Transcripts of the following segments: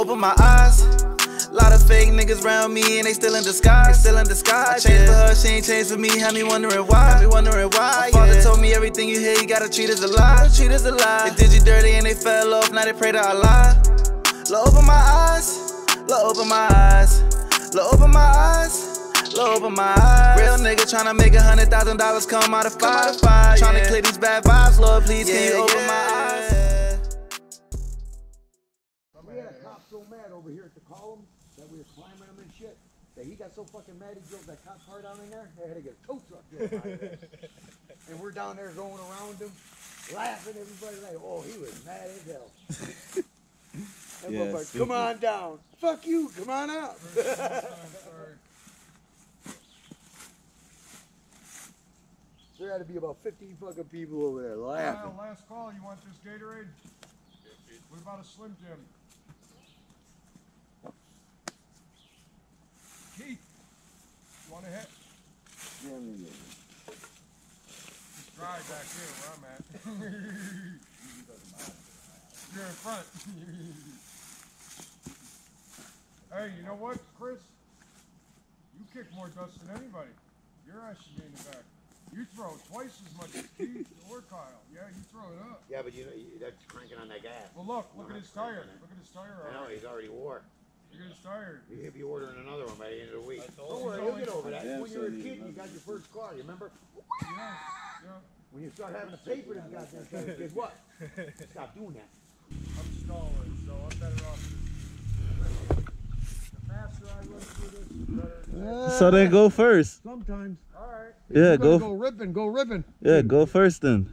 Open my eyes. A lot of fake niggas around me and they still in disguise. They Still in disguise. I changed for her, she ain't changed for me. Had me wondering why. Had me wondering why. My father told me everything you hear, you gotta treat as a lie. Treat as a lie. They did you dirty and they fell off. Now they pray to Allah. Lord, open my eyes. Lord, open my eyes. Lord, open my eyes. Lord, open my eyes. Real nigga tryna make a hundred thousand dollars come out of five. Tryna yeah. clear these bad vibes, Lord, please yeah, can you open yeah. my eyes? Over here at the column that we were climbing him and shit. That he got so fucking mad he drove that cop car down in there. They had to get a tow truck. Get and we're down there going around him, laughing. Everybody like, oh, he was mad as hell. And yeah, like, come on down. Fuck you, come on up. there had to be about 15 fucking people over there laughing. Well, last call, you want this Gatorade? What about a Slim Jim? Keith, you want a hit? Yeah, me, It's dry back here where I'm at. You're in front. Hey, you know what, Chris? You kick more dust than anybody. Your ass should be in the back. You throw twice as much as Keith or Kyle. Yeah, you throw it up. Yeah, but you know that's cranking on that gas. Well, look, look at his tire. Look at his tire. I know he's already wore. Look at his tire. He'll be ordering another one by the end of the week. Don't worry, he'll get over that. when you were a kid, you got your first car. You remember? Yeah, yeah. When you start having to pay for them goddamn things, guess what? Stop doing that. I'm stalling, so I'm better off. So then go first. Sometimes. All right. Yeah, go. Go ripping, go ripping. Yeah, go first then.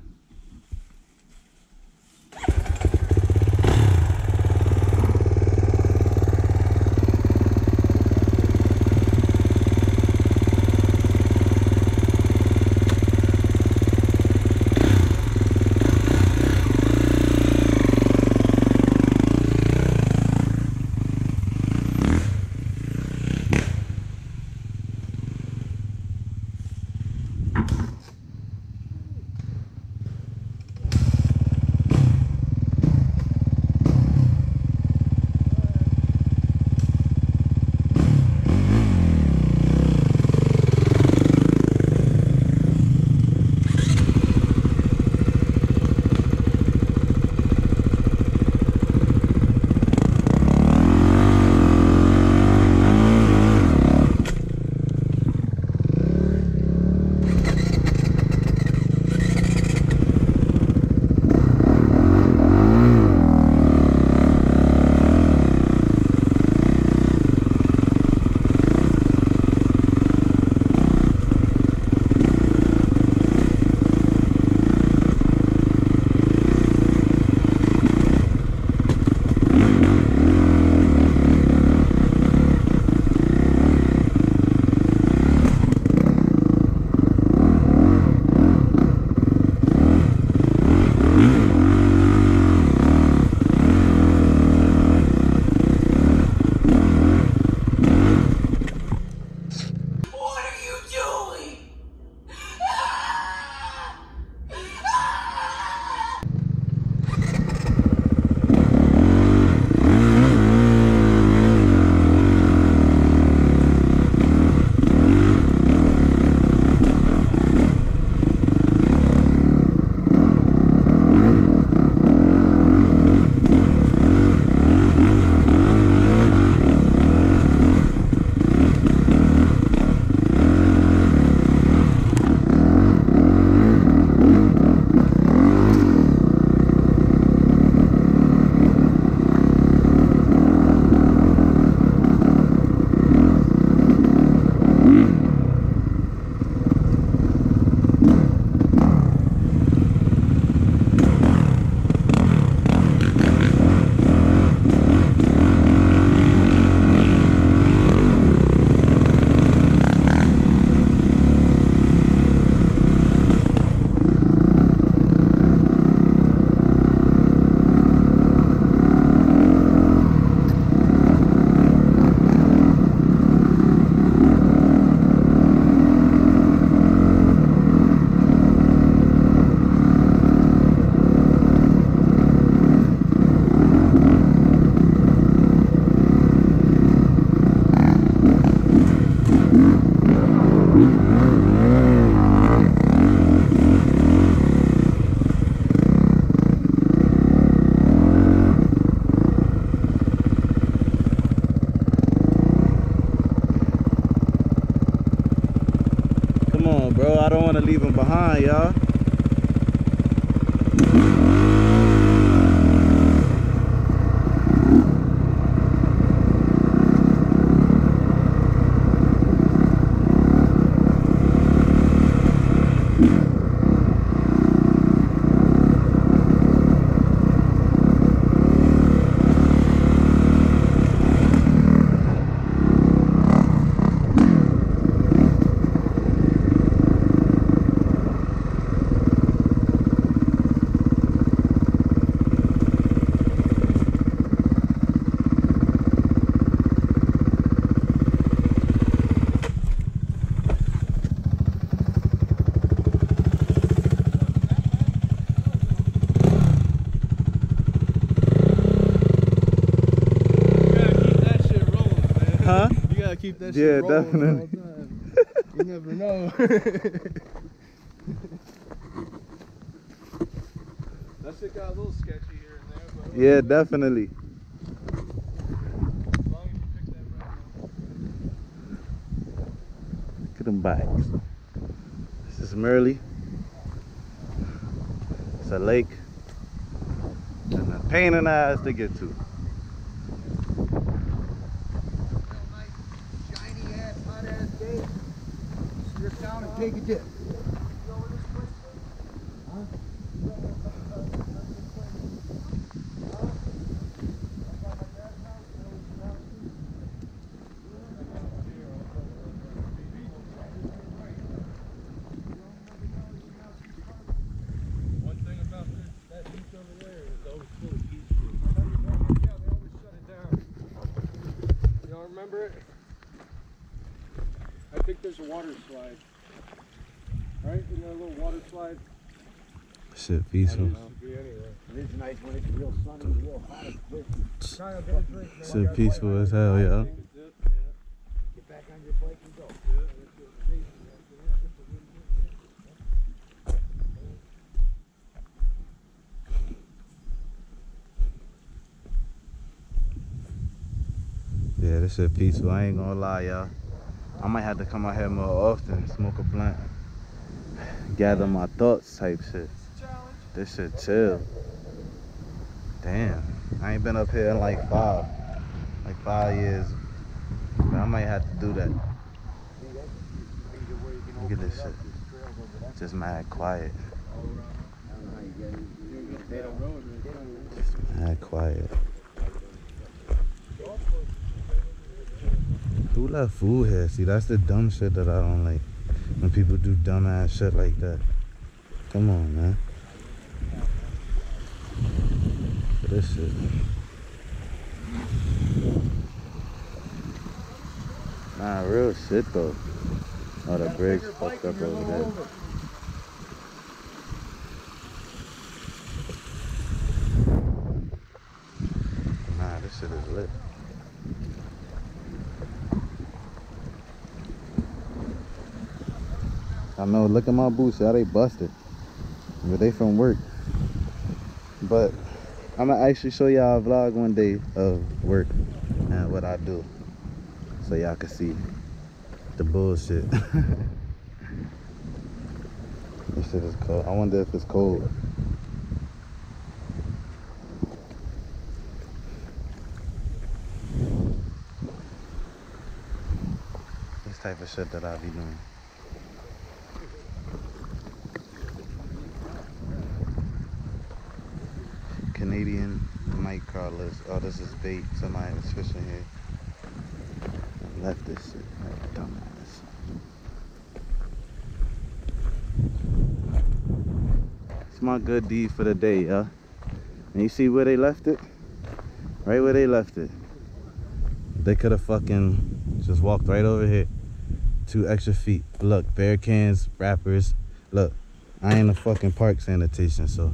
Y'all. Huh? You gotta keep that Yeah, rolling definitely. the time. You never know. that shit got a little sketchy here and there, but Yeah, definitely. as long as you pick that right Look at them bikes. This is Merli. It's a lake. And a pain in the ass to get to. nice, shiny ass, hot ass day. Strip down and take a dip. One thing about this, that beach over there is always full of beach it down. Y'all remember it? I think there's a water slide. Right? Isn't a little water slide? Shit, peaceful. Used to be anyway. It is nice when it's real sunny real hot. Kyle, get a drink. Shit, peaceful as hell, yeah. Take a yeah. Get back on your bike and go. Yeah, that's it. Yeah, this shit peaceful. I ain't gonna lie, y'all. I might have to come out here more often, smoke a blunt, gather my thoughts type shit. This shit chill. Damn, I ain't been up here in like five, like five years. But I might have to do that. Look at this shit. Just mad quiet. Just mad quiet. Who left food here? See, that's the dumb shit that I don't like. When people do dumbass shit like that. Come on, man. This shit. Nah, real shit though. Oh, the brakes fucked up over there. Nah, this shit is lit. I know, look at my boots, y'all, they busted. But they from work. But I'm gonna actually show y'all a vlog one day of work and what I do. So y'all can see the bullshit. this shit is cold. I wonder if it's cold. This type of shit that I be doing. Canadian night crawlers. Oh, this is bait. Somebody was fishing here. Left this shit. Like dumbass. It's my good deed for the day, yeah. And you see where they left it? Right where they left it. They could have fucking just walked right over here. Two extra feet. Look, bear cans, wrappers. Look, I ain't a fucking park sanitation, so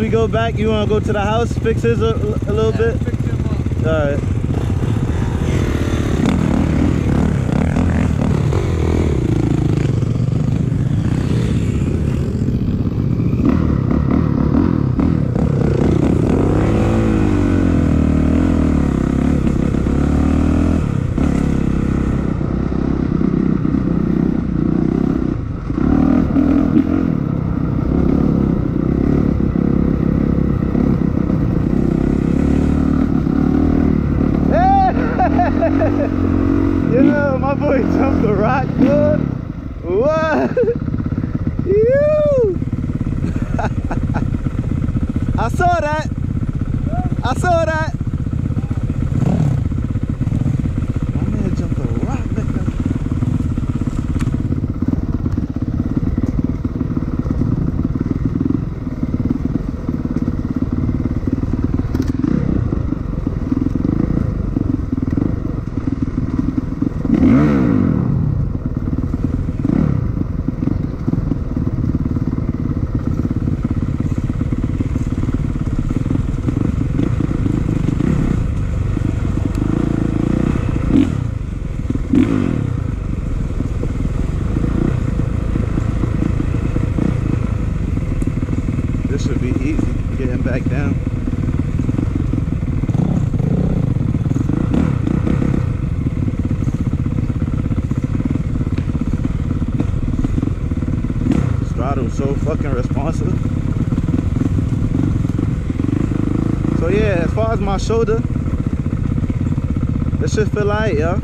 we go back. You wanna go to the house, fix his a, a little bit? Fix them up. Alright. Yo, my boy jumped the rock, good. What? You. I saw that. I saw that. My man jumped the rock, nigga. This should be easy getting back down. Strato's so fucking responsive. So yeah, as far as my shoulder, this should feel light, yeah.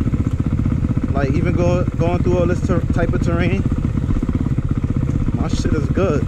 Like even go, going through all this type of terrain, my shit is good.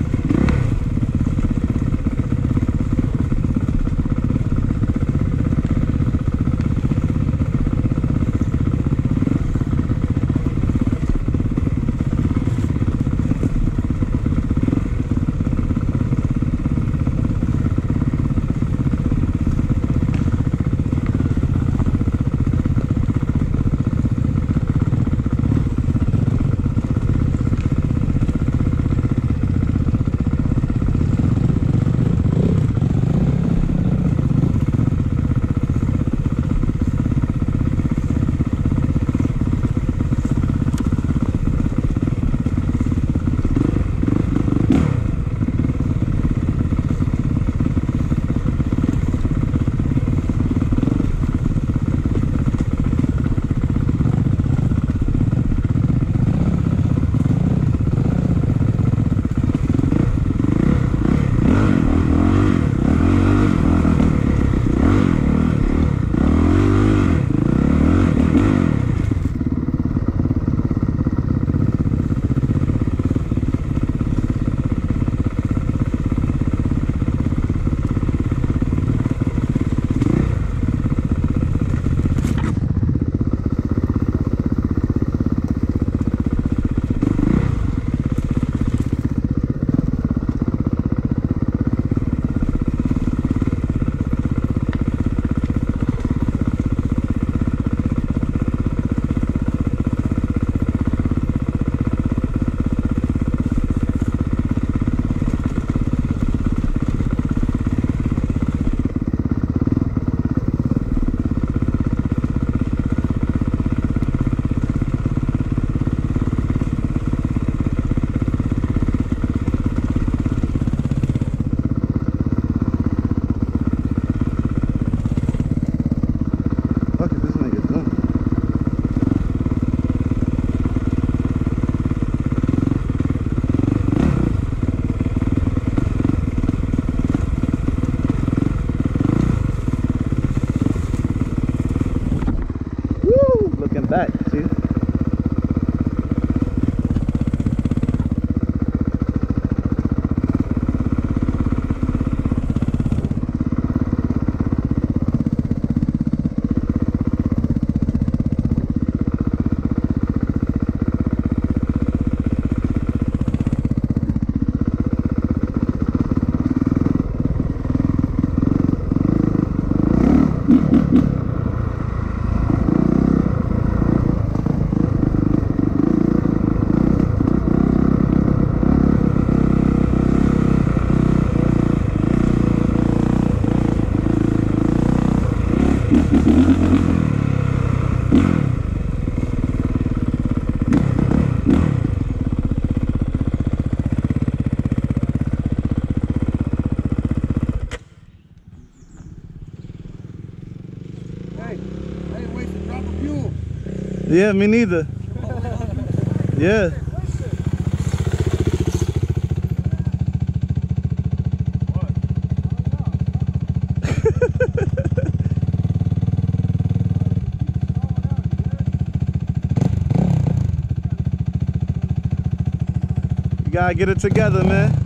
back, see? Yeah, me neither. Yeah. You gotta get it together, man.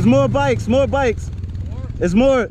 It's more bikes, more bikes. It's more.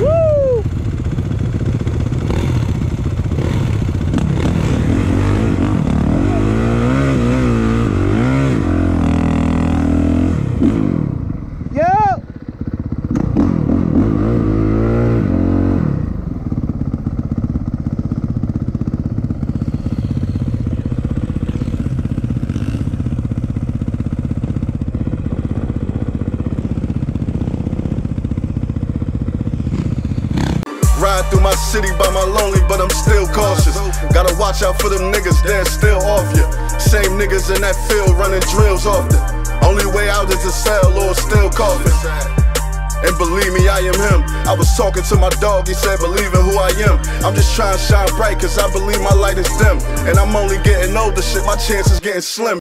Woo! Yeah! Ride through my city by my lonely, but I'm still cautious. Gotta watch out for them niggas, they're still off ya. Same niggas in that field running drills often. Only way out is to sell or still coughing. And believe me, I am him. I was talking to my dog, he said, believe in who I am. I'm just trying to shine bright, cause I believe my light is dim. And I'm only getting older, shit, my chances getting slim.